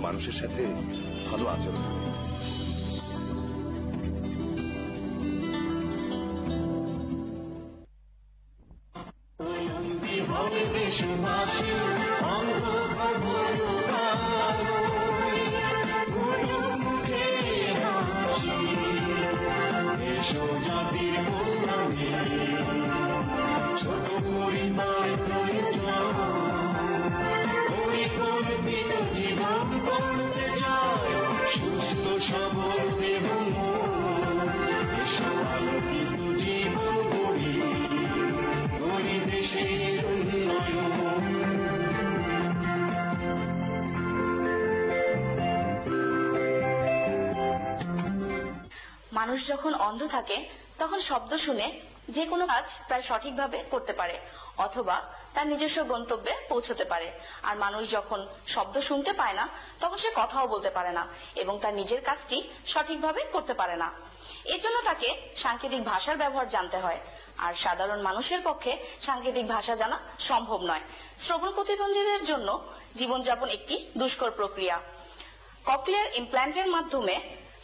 মানুষের সাথে ভালো আচরণ দেশবাসী মানুষ যখন অন্ধ থাকে, তখন শব্দ শুনে যে কোনো কাজ প্রায় সঠিকভাবে করতে পারে, অথবা তার নিজস্ব গন্তব্যে পৌঁছতে পারে। আর মানুষ যখন শব্দ শুনতে পায় না, তখন সে কথাও বলতে পারে না, এবং তার নিজের কাজটি সঠিকভাবে করতে পারে না। এর জন্য তাকে সাংকেতিক ভাষার ব্যবহার জানতে হয়। আর সাধারণ মানুষের পক্ষে সাংকেতিক ভাষা জানা সম্ভব নয়। শ্রবণ প্রতিবন্ধীদের জন্য জীবনযাপন একটি দুষ্কর প্রক্রিয়া। ককলিয়ার ইমপ্ল্যান্টের মাধ্যমে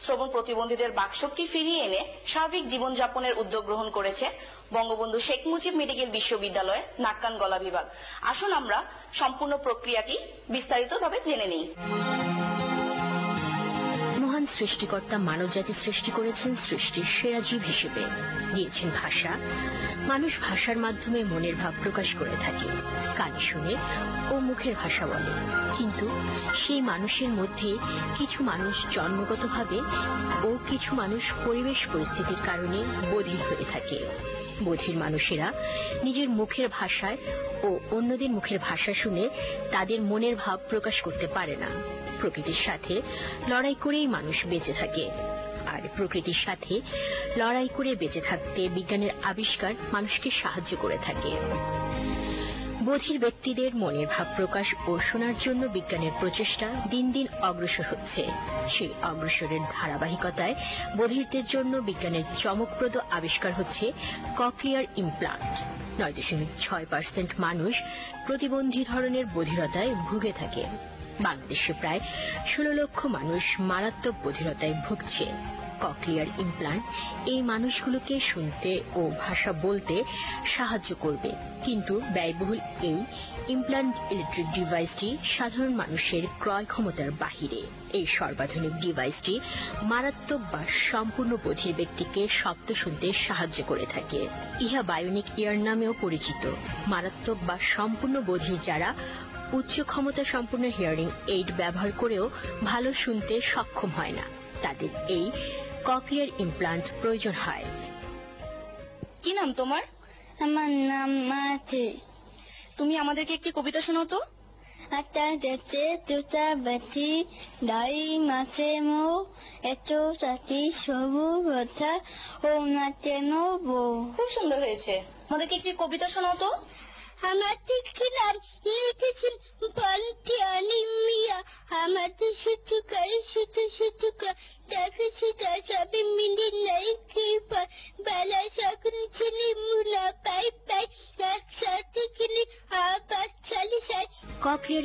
শ্রবণ প্রতিবন্ধীদের বাকশক্তি ফিরিয়ে এনে স্বাভাবিক জীবনযাপনের উদ্যোগ গ্রহণ করেছে বঙ্গবন্ধু শেখ মুজিব মেডিকেল বিশ্ববিদ্যালয়ের নাক্কান গলা বিভাগ। আসুন আমরা সম্পূর্ণ প্রক্রিয়াটি বিস্তারিতভাবে জেনে নিই। মহান সৃষ্টিকর্তা মানবজাতি সৃষ্টি করেছেন সৃষ্টির সেরা জীব হিসেবে। দিয়েছেন ভাষা। মানুষ ভাষার মাধ্যমে মনের ভাব প্রকাশ করে থাকে। কানে শুনে ও মুখের ভাষা বলে। কিন্তু সেই মানুষের মধ্যে কিছু মানুষ জন্মগতভাবে ও কিছু মানুষ পরিবেশ পরিস্থিতির কারণে বধির হয়ে থাকে। বধির মানুষেরা নিজের মুখের ভাষায় ও অন্যদের মুখের ভাষা শুনে তাদের মনের ভাব প্রকাশ করতে পারে না। প্রকৃতির সাথে লড়াই করেই মানুষ বেঁচে থাকে। আর প্রকৃতির সাথে লড়াই করে বেঁচে থাকতে বিজ্ঞানের আবিষ্কার মানুষকে সাহায্য করে থাকে। বধির ব্যক্তিদের মনের ভাব প্রকাশ ও শোনার জন্য বিজ্ঞানের প্রচেষ্টা দিন দিন অগ্রসর হচ্ছে। সেই অগ্রসরের ধারাবাহিকতায় বধিরদের জন্য বিজ্ঞানের চমকপ্রদ আবিষ্কার হচ্ছে ককলিয়ার ইমপ্লান্ট। নয় দশমিক ছয় পার্সেন্ট মানুষ প্রতিবন্ধী ধরনের বধিরতায় ভুগে থাকে। বাংলাদেশে প্রায় ষোলো লক্ষ মানুষ মারাত্মক বধিরতায় ভুগছে। ককলিয়ার ইমপ্লান্ট এই মানুষগুলোকে শুনতে ও ভাষা বলতে সাহায্য করবে। কিন্তু ব্যয়বহুল এই ইমপ্লান্ট ইলেকট্রিক ডিভাইসটি সাধারণ মানুষের ক্রয় ক্ষমতার বাহিরে। এই সর্বাধুনিক ডিভাইসটি মারাত্মক বা সম্পূর্ণ বধির ব্যক্তিকে শব্দ শুনতে সাহায্য করে থাকে। ইহা বায়োনিক ইয়ার নামেও পরিচিত। মারাত্মক বা সম্পূর্ণ বধির যারা উচ্চ ক্ষমতা সম্পন্ন হিয়ারিং এইড ব্যবহার করেও ভালো শুনতে সক্ষম হয় না। তাদের এই ককলিয়ার ইমপ্লান্ট প্রয়োজন হয়। কি নাম তোমার? আমার নাম মাঝে। তুমি আমাদেরকে একটি কবিতা শোনাও তো। বাতি দাই মাছে মো এত সাথী সবু কথা ও নাচে বউ। খুব সুন্দর হয়েছে। আমাদেরকে একটি কবিতা শোনাও তো। লিখেছেন আমাদের দেখেছি তা সবে নাই কৃপা বেলা সকল পাই পাই একসাথে আবার চালি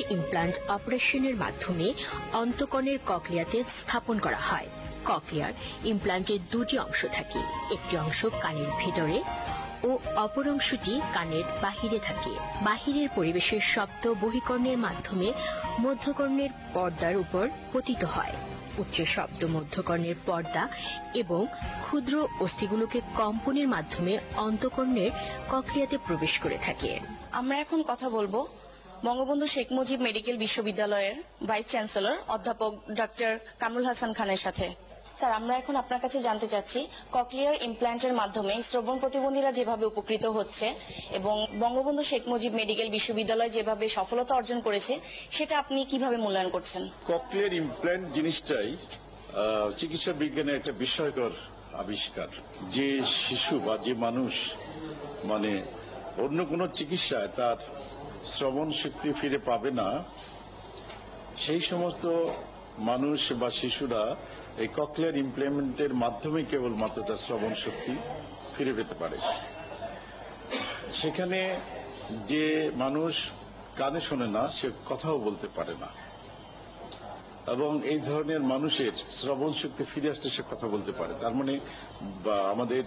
ইমপ্লান্ট অপারেশনের মাধ্যমে অন্তকণের ককলিয়াতে স্থাপন করা হয়। ককলিয়ার ইমপ্লান্টের দুটি অংশ থাকে। একটি অংশ কানের ভিতরে ও অপর অংশটি কানের বাহিরে থাকে। বাহিরের পরিবেশের শব্দ বহিকর্ণের মাধ্যমে মধ্যকর্ণের পর্দার উপর পতিত হয়। উচ্চ শব্দ মধ্যকর্ণের পর্দা এবং ক্ষুদ্র অস্থিগুলোকে কম্পনের মাধ্যমে অন্তকর্ণের ককলিয়াতে প্রবেশ করে থাকে। আমরা এখন কথা বলব বঙ্গবন্ধু শেখ মুজিব মেডিকেল বিশ্ববিদ্যালয়ের ভাইস চ্যান্সেলর অধ্যাপক ডক্টর কামরুল হাসান খানের সাথে। স্যার, আমরা এখন আপনার কাছে জানতে চাচ্ছি, ককলিয়ার ইমপ্ল্যান্টের মাধ্যমে শ্রবণ প্রতিবন্ধীরা যেভাবে উপকৃত হচ্ছে এবং বঙ্গবন্ধু শেখ মুজিব মেডিকেল বিশ্ববিদ্যালয় যেভাবে সফলতা অর্জন করেছে, সেটা আপনি কীভাবে মূল্যায়ন করছেন? ককলিয়ার ইমপ্ল্যান্ট জিনিসটাই চিকিৎসা বিজ্ঞানের একটা বিস্ময়কর আবিষ্কার। যে শিশু বা যে মানুষ মানে অন্য কোনো চিকিৎসায় তার শ্রবণ শক্তি ফিরে পাবে না, সেই সমস্ত মানুষ বা শিশুরা এই ককলিয়ার ইমপ্লিমেন্টের মাধ্যমে কেবলমাত্র তার শ্রবণ শক্তি ফিরে পেতে পারে। সেখানে যে মানুষ কানে শোনে না, সে কথাও বলতে পারে না। এবং এই ধরনের মানুষের শ্রবণ শক্তি ফিরে আসতে সে কথা বলতে পারে। তার মানে আমাদের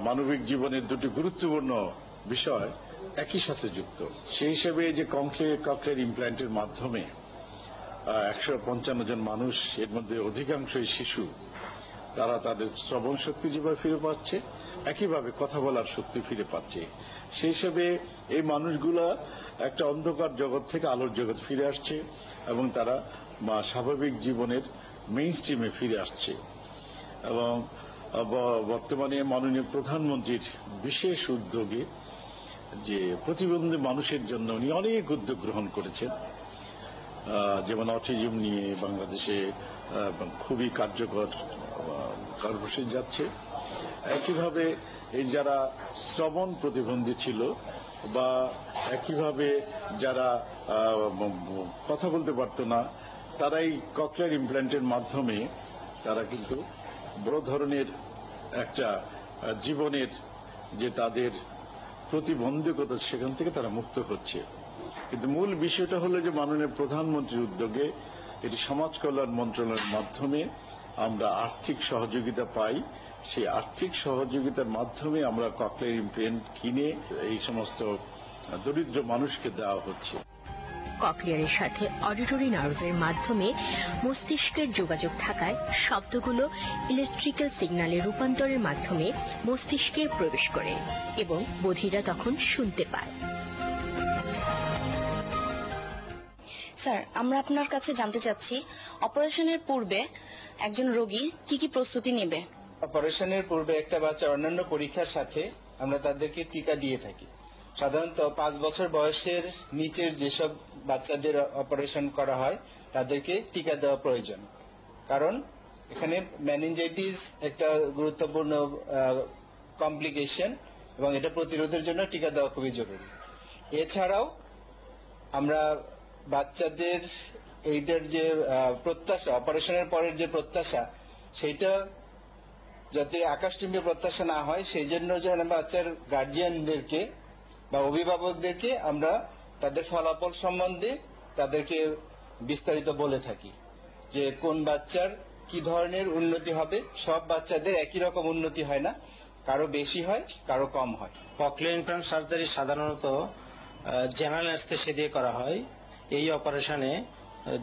মানবিক জীবনের দুটি গুরুত্বপূর্ণ বিষয় একই সাথে যুক্ত। সেই হিসেবে যে কংক্লে, ককলের ইমপ্ল্যান্টের মাধ্যমে একশো পঞ্চান্ন জন মানুষ, এর মধ্যে অধিকাংশই শিশু। তারা তাদের শ্রবণ শক্তি যেভাবে ফিরে পাচ্ছে, একইভাবে কথা বলার শক্তি ফিরে পাচ্ছে। সেই হিসেবে এই মানুষগুলা একটা অন্ধকার জগৎ থেকে আলোর জগৎ ফিরে আসছে এবং তারা স্বাভাবিক জীবনের মেইন স্ট্রিমে ফিরে আসছে। এবং বর্তমানে মাননীয় প্রধানমন্ত্রীর বিশেষ উদ্যোগে যে প্রতিবন্ধী মানুষের জন্য উনি অনেক উদ্যোগ গ্রহণ করেছেন। যেমন অটিজম নিয়ে বাংলাদেশে খুবই কার্যকর কর্মসূচি যাচ্ছে। একইভাবে এই যারা শ্রবণ প্রতিবন্ধী ছিল বা একইভাবে যারা কথা বলতে পারতো না তারা এই ককলার ইমপ্ল্যান্টের মাধ্যমে তারা কিন্তু বড় ধরনের একটা জীবনের যে তাদের প্রতিবন্ধকতা, সেখান থেকে তারা মুক্ত হচ্ছে। কিন্তু মূল বিষয়টা হলো যে মাননীয় প্রধানমন্ত্রীর উদ্যোগে এটি সমাজ কল্যাণ মন্ত্রণালয়ের মাধ্যমে আমরা আর্থিক সহযোগিতা পাই। সেই আর্থিক সহযোগিতার মাধ্যমে আমরা ককলের ইমপ্লেন্ট কিনে এই সমস্ত দরিদ্র মানুষকে দেওয়া হচ্ছে। ককলিয়ারের সাথে অডিটরি নার্ভের মাধ্যমে মস্তিষ্কের যোগাযোগ থাকায় শব্দগুলো ইলেকট্রিক্যাল সিগন্যালে রূপান্তরের মাধ্যমে মস্তিষ্কে প্রবেশ করে এবং বধিরা তখন শুনতে পায়। স্যার, আমরা আপনার কাছে জানতে চাচ্ছি, অপারেশনের পূর্বে একজন রোগী কি কি প্রস্তুতি নেবে? অপারেশনের পূর্বে একটা বাচ্চা অন্যান্য পরীক্ষার সাথে আমরা তাদেরকে টিকা দিয়ে থাকি। সাধারণত পাঁচ বছর বয়সের নিচের যেসব বাচ্চাদের অপারেশন করা হয়, তাদেরকে টিকা দেওয়া প্রয়োজন। কারণ এখানে ম্যানিনজাইটিস একটা গুরুত্বপূর্ণ কমপ্লিকেশন এবং এটা প্রতিরোধের জন্য টিকা দেওয়া খুবই জরুরি। এছাড়াও আমরা বাচ্চাদের এইটার যে প্রত্যাশা, অপারেশনের পরের যে প্রত্যাশা, সেইটা যাতে আকাশচুম্বী প্রত্যাশা না হয়, সেই জন্য যেন বাচ্চার গার্জিয়ানদেরকে বা অভিভাবকদেরকে আমরা তাদের ফলাফল সম্বন্ধে তাদেরকে বিস্তারিত বলে থাকি যে কোন বাচ্চার কি ধরনের উন্নতি হবে। সব বাচ্চাদের একই রকম উন্নতি হয় না। কারও বেশি হয়, কারও কম হয়। ইমপ্লান্ট সার্জারি সাধারণত জেনারেল অ্যাস্থেসিয়া দিয়ে করা হয়। এই অপারেশনে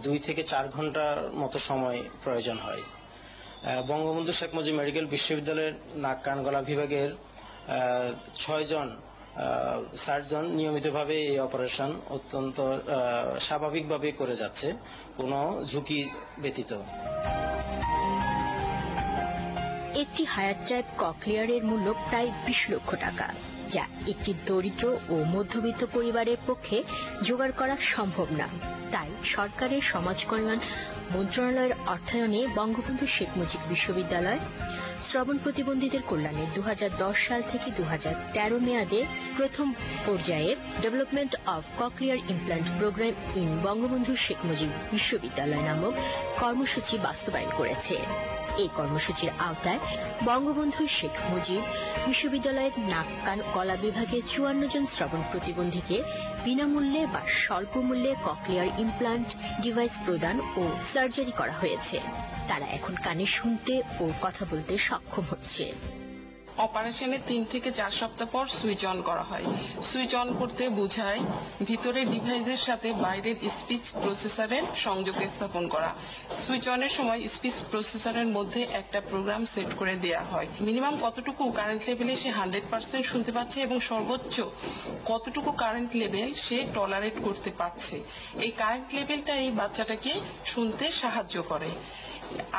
দুই থেকে চার ঘণ্টার মতো সময় প্রয়োজন হয়। বঙ্গবন্ধু শেখ মুজিব মেডিকেল বিশ্ববিদ্যালয়ের নাক, কান, গলা বিভাগের ছয়জন সার্জন নিয়মিতভাবে এই অপারেশন অত্যন্ত স্বাভাবিকভাবে করে যাচ্ছে, কোনো ঝুঁকি ব্যতীত। একটি হায়ার টাইপ ককলিয়ারের মূল্য প্রায় বিশ লক্ষ টাকা। যা একটি দরিদ্র ও মধ্যবিত্ত পরিবারের পক্ষে জোগাড় করা সম্ভব না। তাই সরকারের সমাজ কল্যাণ মন্ত্রণালয়ের অর্থায়নে বঙ্গবন্ধু শেখ মুজিব বিশ্ববিদ্যালয় শ্রবণ প্রতিবন্ধীদের কল্যাণে দু হাজার দশ সাল থেকে দু হাজার তেরো মেয়াদে প্রথম পর্যায়ে development of cochlear implant program in Bangabandhu Sheikh Mujib বিশ্ববিদ্যালয় নামক কর্মসূচি বাস্তবায়ন করেছে। এই কর্মসূচির আওতায় বঙ্গবন্ধু শেখ মুজিব বিশ্ববিদ্যালয়ের নাক কান কলা বিভাগে চুয়ান্ন জন শ্রবণ প্রতিবন্ধীকে বিনামূল্যে বা স্বল্প মূল্যে ককলিয়ার ইমপ্লান্ট ডিভাইস প্রদান ও সার্জারি করা হয়েছে। তারা এখন কানে শুনতে ও কথা বলতে সক্ষম হচ্ছে। অপারেশনের তিন থেকে চার সপ্তাহ পর সুইচ অন করা হয়। সুইচ অন করতে বোঝায় ভিতরের ডিভাইসের সাথে বাইরের স্পিচ প্রসেসরের সংযোগ স্থাপন করা। সুইচ অনের সময় স্পিচ প্রসেসরের মধ্যে একটা প্রোগ্রাম সেট করে দেয়া হয়। মিনিমাম কতটুকু কারেন্ট লেভেলে সে হান্ড্রেড পার্সেন্ট শুনতে পাচ্ছে এবং সর্বোচ্চ কতটুকু কারেন্ট লেভেল সে টলারেট করতে পারছে। এই কারেন্ট লেভেলটা এই বাচ্চাটাকে শুনতে সাহায্য করে।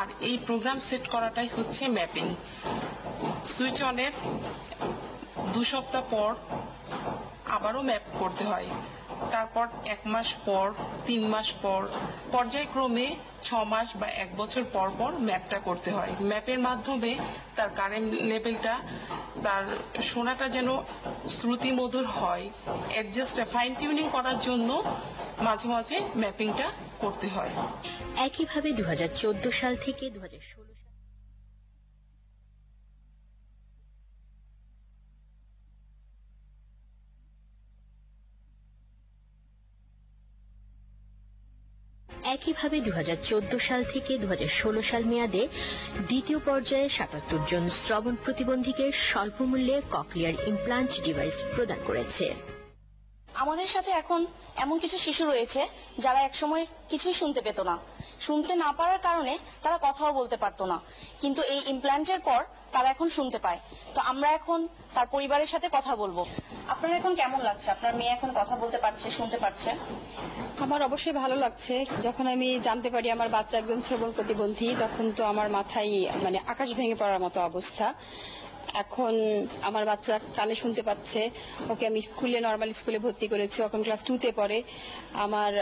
আর এই প্রোগ্রাম সেট করাটাই হচ্ছে ম্যাপিং। সুইচ অনের দু সপ্তাহ পর আবারও ম্যাপ করতে হয়। তারপর এক মাস পর, তিন মাস পর, পর্যায়ক্রমে ছ মাস বা এক বছর পর পর ম্যাপটা করতে হয়। ম্যাপের মাধ্যমে তার কারেন্ট লেভেলটা তার শোনাটা যেন শ্রুতিমধুর হয় অ্যাডজাস্ট ফাইন টিউনিং করার জন্য মাঝে মাঝে ম্যাপিংটা করতে হয়। একইভাবে দু সাল থেকে দু সাল একইভাবে দু হাজার চোদ্দ সাল থেকে দু হাজার ষোলো সাল মেয়াদে দ্বিতীয় পর্যায়ে সাতাত্তর জন শ্রবণ প্রতিবন্ধীকে স্বল্প মূল্যে ককলিয়ার ইমপ্লান্ট ডিভাইস প্রদান করেছে। আমাদের সাথে এখন এমন কিছু শিশু রয়েছে যারা একসময় কিছুই শুনতে পেত না। শুনতে না পারার কারণে তারা কথাও বলতে পারতো না। কিন্তু এই ইমপ্ল্যান্টের পর তারা এখন শুনতে পায়। তো আমরা এখন তার পরিবারের সাথে কথা বলব। আপনার এখন কেমন লাগছে? আপনার মেয়ে এখন কথা বলতে পারছে, শুনতে পারছে? আমার অবশ্যই ভালো লাগছে। যখন আমি জানতে পারি আমার বাচ্চা একজন শ্রবণ প্রতিবন্ধী, তখন তো আমার মাথায় মানে আকাশ ভেঙে পড়ার মতো অবস্থা। এখন আমার বাচ্চা কানে শুনতে পাচ্ছে। ওকে আমি স্কুলে নর্মাল স্কুলে ভর্তি করেছি। এখন ক্লাস টুতে পড়ে। আমার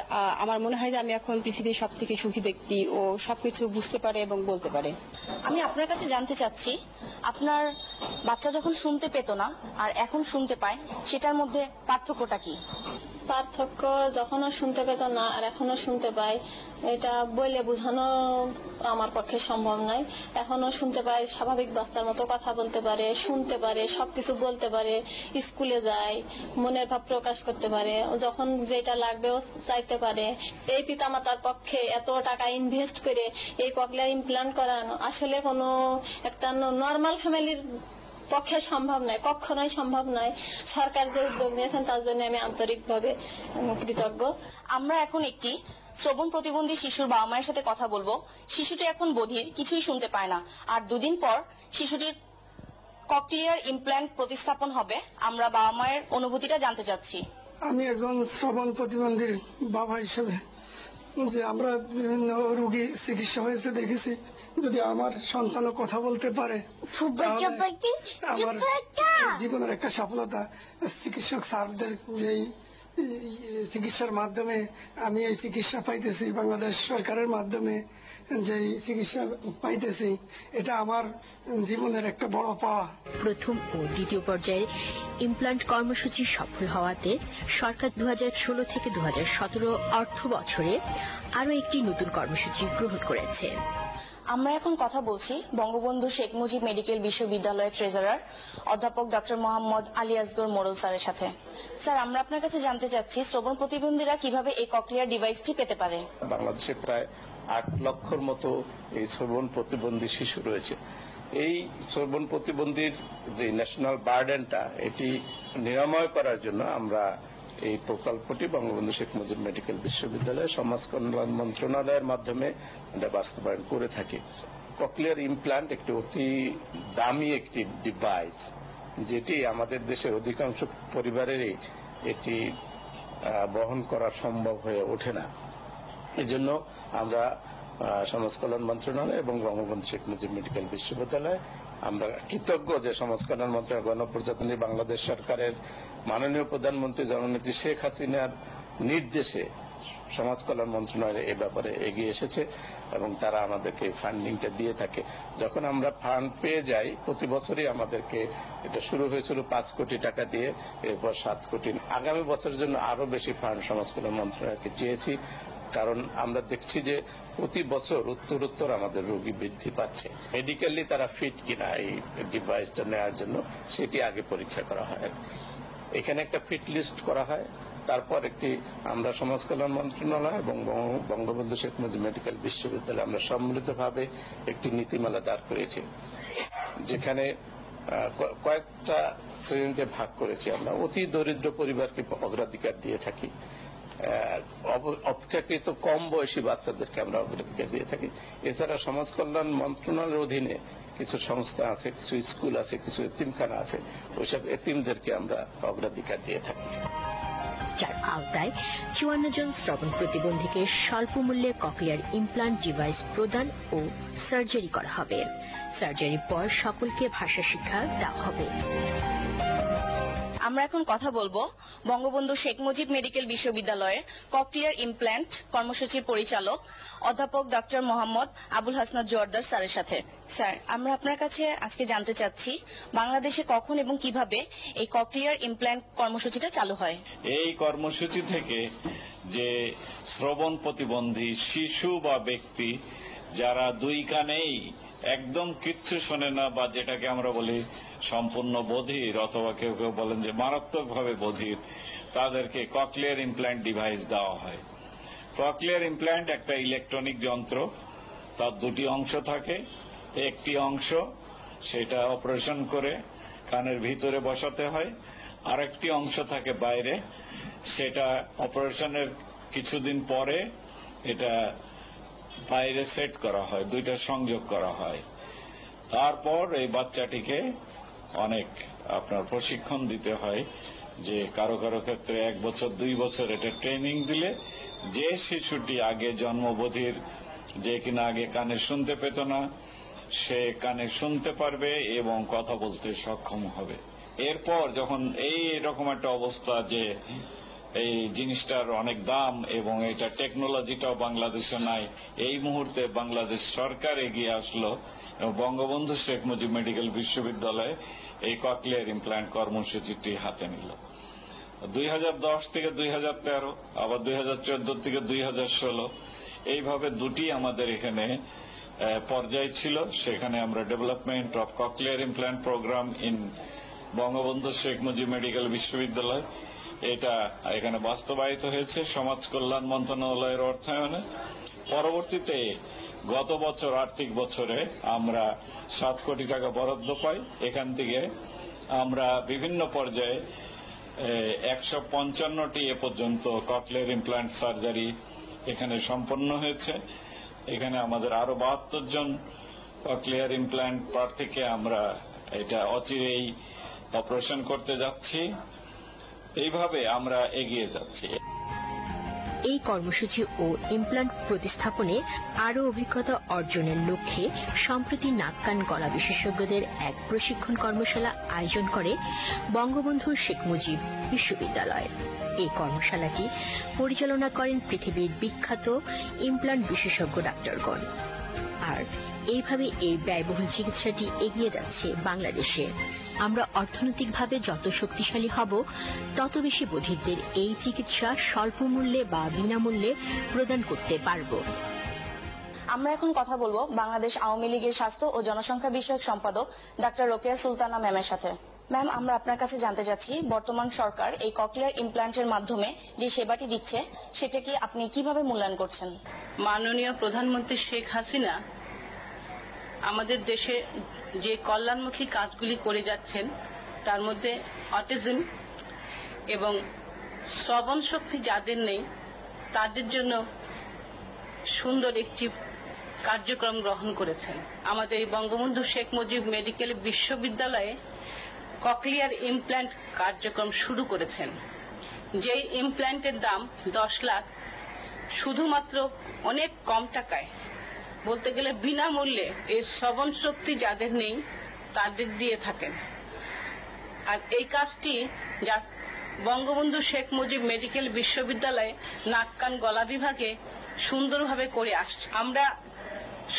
আমার মনে হয় যে আমি এখন পৃথিবীর সব থেকে সুখী ব্যক্তি। ও সবকিছু বুঝতে পারে এবং বলতে পারে। আমি আপনার কাছে জানতে চাচ্ছি, আপনার বাচ্চা যখন শুনতে পেত না আর এখন শুনতে পায়, সেটার মধ্যে পার্থক্যটা কি? পার্থক্য যখনও শুনতে পেত না আর এখনও শুনতে পাই, এটা বলে বোঝানো আমার পক্ষে সম্ভব নয়। এখনও শুনতে পাই, স্বাভাবিক বাচ্চার মতো কথা বলতে পারে, শুনতে পারে, সবকিছু বলতে পারে, স্কুলে যায়, মনের ভাব প্রকাশ করতে পারে, যখন যেটা লাগবে ও চাইতে পারে। এই পিতামাতার পক্ষে এত টাকা ইনভেস্ট করে এই ককলিয়ার ইমপ্লান্ট করানো আসলে কোনো একটা নর্মাল ফ্যামিলির পক্ষে সম্ভব নয়, কখনোই সম্ভব নয়। সরকার যে উদ্যোগ নিয়েছেন, তার জন্য আমি আন্তরিকভাবে কৃতজ্ঞ। আমরা এখন একটি শ্রবণ প্রতিবন্ধী শিশুর বাবা মায়ের সাথে কথা বলব। শিশুটি এখন বধির, কিছুই শুনতে পায় না। আর দুদিন পর শিশুটির ককলিয়ার ইমপ্ল্যান্ট প্রতিস্থাপন হবে। আমরা বাবা মায়ের অনুভূতিটা জানতে চাচ্ছি। আমি একজন শ্রবণ প্রতিবন্ধীর বাবা হিসেবে, যে আমরা বিভিন্ন রোগী চিকিৎসা হয়েছে দেখেছি। যদি আমার সন্তানও কথা বলতে পারে আমার জীবনের একটা সফলতা। চিকিৎসক স্যারদের যেই চিকিৎসার মাধ্যমে আমি এই চিকিৎসা পাইতেছি বাংলাদেশ সরকারের মাধ্যমে। যেই চিকিৎসা পাইতেছি এটা আমার জীবনের একটা বড় পাওয়া প্রথম ও দ্বিতীয় পর্যায়ের ইমপ্লান্ট কর্মসূচি সফল হওয়াতে সরকার দু থেকে দু অর্থ বছরে আরও একটি নতুন কর্মসূচি গ্রহণ করেছে। আমরা এখন কথা বলছি বঙ্গবন্ধু শেখ মুজিব মেডিকেল বিশ্ববিদ্যালয়ের ট্রেজারার অধ্যাপক ডক্টর মোহাম্মদ আলী আসগর মোড়ল স্যারের সাথে। স্যার আমরা আপনার কাছে জানতে চাচ্ছি শ্রবণ প্রতিবন্ধীরা কীভাবে এই ককলিয়ার ডিভাইসটি পেতে পারে? বাংলাদেশে প্রায় আট লক্ষর মতো এই শ্রবণ প্রতিবন্ধী শিশু রয়েছে। এই শ্রবণ প্রতিবন্ধীর যে ন্যাশনাল বার্ডেনটা এটি নিরাময় করার জন্য আমরা এই প্রকল্পটি বঙ্গবন্ধু শেখ মুজিব মেডিকেল বিশ্ববিদ্যালয় সমাজ কল্যাণ মন্ত্রণালয়ের মাধ্যমে এটা বাস্তবায়ন করে থাকি। ককলিয়ার ইমপ্লান্ট একটি অতি দামি একটি ডিভাইস যেটি আমাদের দেশের অধিকাংশ পরিবারেরই এটি বহন করা সম্ভব হয়ে ওঠে না। এজন্য আমরা সমাজ কল্যাণ মন্ত্রণালয় এবং বঙ্গবন্ধু শেখ মুজিব মেডিকেল বিশ্ববিদ্যালয় আমরা কৃতজ্ঞ যে সমাজ কল্যাণ মন্ত্রণালয় গণপ্রজাতন্ত্রী বাংলাদেশ সরকারের মাননীয় প্রধানমন্ত্রী জননেত্রী শেখ হাসিনার নির্দেশে সমাজ কল্যাণ মন্ত্রণালয় এ ব্যাপারে এগিয়ে এসেছে এবং তারা আমাদেরকে ফান্ডিংটা দিয়ে থাকে। যখন আমরা ফান্ড পেয়ে যাই, প্রতি বছরই আমাদেরকে এটা শুরু হয়েছিল পাঁচ কোটি টাকা দিয়ে, এরপর সাত কোটি। আগামী বছরের জন্য আরও বেশি ফান্ড সমাজ কল্যাণ মন্ত্রণালয়কে চেয়েছি। কারণ আমরা দেখছি যে প্রতি বছর উত্তর উত্তর আমাদের রোগী বৃদ্ধি পাচ্ছে। মেডিকেলি তারা ফিট কিনা এই ডিভাইসটা নেওয়ার জন্য সেটি আগে পরীক্ষা করা হয়। এখানে একটা ফিট লিস্ট করা হয়। তারপর একটি আমরা সমাজ কল্যাণ মন্ত্রণালয় এবং বঙ্গবন্ধু শেখ মুজিব মেডিকেল বিশ্ববিদ্যালয় আমরা সম্মিলিতভাবে একটি নীতিমালা দাঁড় করেছি যেখানে কয়েকটা শ্রেণীতে ভাগ করেছি আমরা। অতি দরিদ্র পরিবারকে অগ্রাধিকার দিয়ে থাকি। অপেক্ষাকৃত কম বয়সী বাচ্চাদেরকে আমরা অগ্রাধিকার দিয়ে থাকি। এছাড়া সমাজ কল্যাণ মন্ত্রণালয়ের অধীনে কিছু সংস্থা আছে, কিছু স্কুল আছে, কিছু এতিমখানা আছে, ওইসব এতিমদেরকে আমরা অগ্রাধিকার দিয়ে থাকি। যার আওতায় চুয়ান্ন জন শ্রবণ প্রতিবন্ধীকে স্বল্প মূল্যে ককলিয়ার ইমপ্লান্ট ডিভাইস প্রদান ও সার্জারি করা হবে। সার্জারির পর সকলকে ভাষা শিক্ষা দেওয়া হবে। আমরা এখন কথা বলব বঙ্গবন্ধু শেখ মুজিব মেডিকেল বিশ্ববিদ্যালয়ের ককলিয়ার ইমপ্ল্যান্ট কর্মসূচির পরিচালক অধ্যাপক ডক্টর মোহাম্মদ আবুল হাসনাত জোয়ারদার স্যারের সাথে। স্যার, আমরা আপনার কাছে আজকে জানতে চাচ্ছি বাংলাদেশে কখন এবং কীভাবে এই ককলিয়ার ইমপ্ল্যান্ট কর্মসূচিটা চালু হয়? এই কর্মসূচি থেকে যে শ্রবণ প্রতিবন্ধী শিশু বা ব্যক্তি, যারা দুই কানেই একদম কিচ্ছু শোনে না বা যেটাকে আমরা বলি সম্পূর্ণ বধির, অথবা কেউ কেউ বলেন যে মারাত্মকভাবে বধির, তাদেরকে ককলিয়ার ইমপ্ল্যান্ট ডিভাইস দেওয়া হয়। ককলিয়ার ইমপ্ল্যান্ট একটা ইলেকট্রনিক যন্ত্র, তার দুটি অংশ থাকে। একটি অংশ সেটা অপারেশন করে কানের ভিতরে বসাতে হয়, আরেকটি অংশ থাকে বাইরে। সেটা অপারেশনের কিছুদিন পরে এটা বাইরে সেট করা হয়, দুইটা সংযোগ করা হয়। তারপর এই বাচ্চাটিকে অনেক আপনার প্রশিক্ষণ দিতে হয় যে কারও কারও ক্ষেত্রে এক বছর, দুই বছর এটা ট্রেনিং দিলে যে শিশুটি আগে জন্মবধির, যে কিনা আগে কানে শুনতে পেত না, সে কানে শুনতে পারবে এবং কথা বলতে সক্ষম হবে। এরপর যখন এই রকম একটা অবস্থা যে এই জিনিসটার অনেক দাম এবং এটা টেকনোলজিটাও বাংলাদেশে নাই। এই মুহূর্তে বাংলাদেশ সরকার এগিয়ে আসলো। এবং বঙ্গবন্ধু শেখ মুজিব মেডিকেল বিশ্ববিদ্যালয়ে এই ককলিয়ার ইমপ্ল্যান্ট কর্মসূচিটি হাতে নিল। দুই হাজার দশ থেকে দুই হাজার তেরো, আবার দুই হাজার চোদ্দ থেকে দুই হাজার ষোলো, এইভাবে দুটি আমাদের এখানে পর্যায় ছিল। সেখানে আমরা development of cochlear implant program in Bangabandhu Sheikh Mujib medical বিশ্ববিদ্যালয় এটা এখানে বাস্তবায়িত হয়েছে সমাজ কল্যাণ মন্ত্রণালয়ের অর্থায়নে। পরবর্তীতে গত বছর আর্থিক বছরে আমরা সাত কোটি টাকা বরাদ্দ পাই। এখান থেকে আমরা বিভিন্ন পর্যায়ে একশো পঞ্চান্নটি এ পর্যন্ত ককলের ইমপ্ল্যান্ট সার্জারি এখানে সম্পন্ন হয়েছে। এখানে আমাদের আরও বাহাত্তর জন ককলিয়ার ইমপ্ল্যান্ট প্রার্থীকে আমরা এটা অচিরেই অপারেশন করতে যাচ্ছি। এইভাবে আমরা এগিয়ে যাচ্ছি। এই কর্মসূচি ও ইমপ্লান্ট প্রতিস্থাপনে আরও অভিজ্ঞতা অর্জনের লক্ষ্যে সম্প্রতি নাক কান গলা বিশেষজ্ঞদের এক প্রশিক্ষণ কর্মশালা আয়োজন করে বঙ্গবন্ধু শেখ মুজিব বিশ্ববিদ্যালয়। এই কর্মশালাটি পরিচালনা করেন পৃথিবীর বিখ্যাত ইমপ্লান্ট বিশেষজ্ঞ ডাক্তারগণ। আর এইভাবে এই ব্যয়বহুল চিকিৎসাটি এগিয়ে যাচ্ছে বাংলাদেশে। আমরা অর্থনৈতিকভাবে যত শক্তিশালী হব তত বেশি বধিরদের এই চিকিৎসা স্বল্প মূল্যে বা বিনামূল্যে প্রদান করতে পারব। আমরা এখন কথা বলব বাংলাদেশ আওয়ামী লীগের স্বাস্থ্য ও জনসংখ্যা বিষয়ক সম্পাদক ডাক্তার রোকেয়া সুলতানা ম্যামের সাথে। ম্যাম আমরা আপনার কাছে জানতে চাচ্ছি বর্তমান সরকার এই ককলিয়ার ইমপ্ল্যান্টের মাধ্যমে যে সেবাটি দিচ্ছে সেটাকে আপনি কীভাবে মূল্যায়ন করছেন? মাননীয় প্রধানমন্ত্রী শেখ হাসিনা আমাদের দেশে যে কল্যাণমুখী কাজগুলি করে যাচ্ছেন, তার মধ্যে অটিজম এবং শ্রবণ শক্তি যাদের নেই, তাদের জন্য সুন্দর একটি কার্যক্রম গ্রহণ করেছেন। আমাদের এই বঙ্গবন্ধু শেখ মুজিব মেডিকেল বিশ্ববিদ্যালয়ে ককলিয়ার ইমপ্ল্যান্ট কার্যক্রম শুরু করেছেন। যেই ইমপ্ল্যান্টের দাম দশ লাখ, শুধুমাত্র অনেক কম টাকায় বলতে গেলে বিনামূল্যে এই শ্রবণ শক্তি যাদের নেই, তাদের দিয়ে থাকেন। আর এই কাজটি যা বঙ্গবন্ধু শেখ মুজিব মেডিকেল বিশ্ববিদ্যালয়ে নাক কান গলা বিভাগে সুন্দরভাবে করে আসছে। আমরা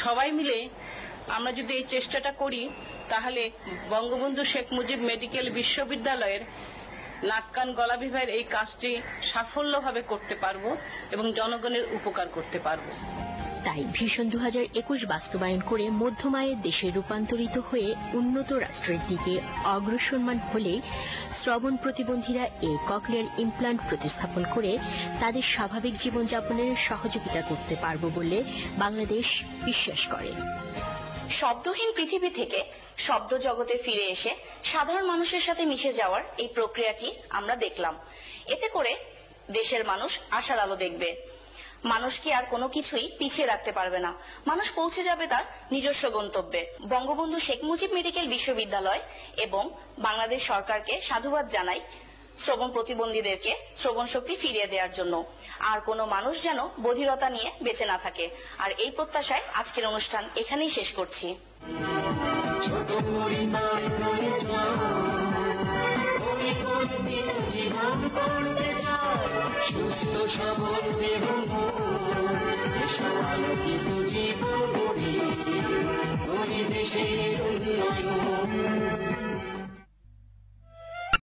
সবাই মিলে আমরা যদি এই চেষ্টাটা করি, তাহলে বঙ্গবন্ধু শেখ মুজিব মেডিকেল বিশ্ববিদ্যালয়ের নাক কান গলা বিভাগের এই কাজটি সাফল্যভাবে করতে পারব এবং জনগণের উপকার করতে পারব। তাই ভীষণ দু একুশ বাস্তবায়ন করে মধ্যমায়ের দেশে রূপান্তরিত হয়ে উন্নত রাষ্ট্রের দিকে অগ্রসরমান হলে শ্রবণ প্রতিবন্ধীরা এই ককলিয়ার ইমপ্লান্ট প্রতিস্থাপন করে তাদের স্বাভাবিক জীবনযাপনের সহযোগিতা করতে পারব বলে বাংলাদেশ বিশ্বাস করে। শব্দহীন পৃথিবী থেকে শব্দ জগতে ফিরে এসে সাধারণ মানুষের সাথে মিশে যাওয়ার এই প্রক্রিয়াটি আমরা দেখলাম। এতে করে দেশের মানুষ আশার আলো দেখবে। মানুষকে আর কোনো কিছুই পিছিয়ে রাখতে পারবে না। মানুষ পৌঁছে যাবে তার নিজস্ব গন্তব্যে। বঙ্গবন্ধু শেখ মুজিব মেডিকেল বিশ্ববিদ্যালয় এবং বাংলাদেশ সরকারকে সাধুবাদ জানাই শ্রবণ প্রতিবন্ধীদেরকে শ্রবণ শক্তি ফিরিয়ে দেওয়ার জন্য। আর কোনো মানুষ যেন বধিরতা নিয়ে বেঁচে না থাকে। আর এই প্রত্যাশায় আজকের অনুষ্ঠান এখানেই শেষ করছি। ছোট সুস্থ সবল দেহ এসো আলোকিত জীবন গড়ি। গরিবেশের উন্নয়ন।